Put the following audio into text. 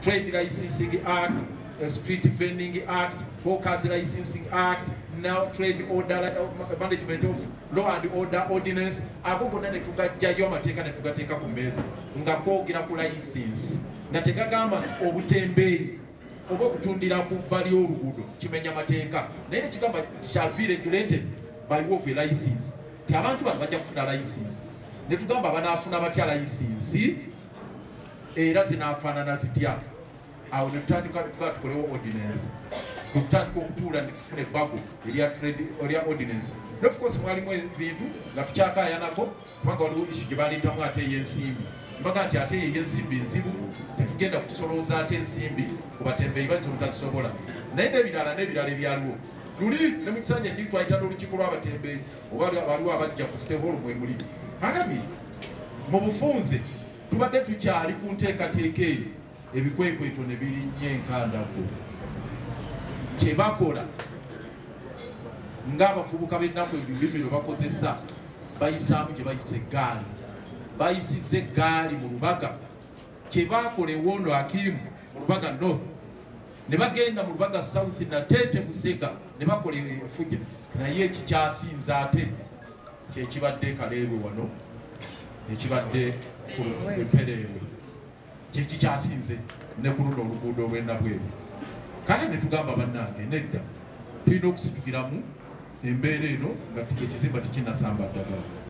trade licensing act uh, street vending act hawkers licensing act now trade order uh, management of law and order ordinance. Ago gonna ne tugajjayo amateeka ne tugateeka ku mmeeza nga googera ku license. Nga tegagamba nti obutembeeyi oba okutundira ku bbali oluguudo kimenya mateeka. Naye nekigamba shall be regulated by way of a license. Ti abantu bano bajja kufuna license. Netugamba banaafuna batya license? Era zinafaanana zitya awo netutandika tugaa tukolewo ordinance. Okutandika okutuula netufuna ebbago erya ordinance. Nofcourse mwalimu ebintu nga tukyakayanako kubanga waliwo isu gye baleetamu ate ey'ensimbi. Mbaga nti ate ey'ensimbi nzibu tetugenda kusolooza ate ensimbi kubatembeeyi bayinza obutazisobola naye n'ebirala n'ebirala ebyaliwo. Luli ne mu kisanja kiri twayita n'olukiiko lw'abatembeeyi oba waliwo abajja ku stehol mwemuli kakati mu bufunze tubadde tukyali ku nteekateeka eyo ebikwekweto ne birinnya enkandako kyebakola ng'abavubuka b'ennaku ebulimi lwe bakozesa bayisaamu gye bayisa eggaali. Bayisiza eggaali mu lubaga. Kyebakola ewondo akimu mu lubaga north. Ne bagenda mu lubaga south nateete busega ne bakola efuja naye ekikyasinze ate? Kyekibadde kaleerwe wano ekibadde empereerwe kyekikyasinze ne ku luno oluguudo olw'ennabweru kaya ne tugamba bannange nedda. Tulina okusitukiramu embeera eno nga ekizimba tekinnasamba ddagala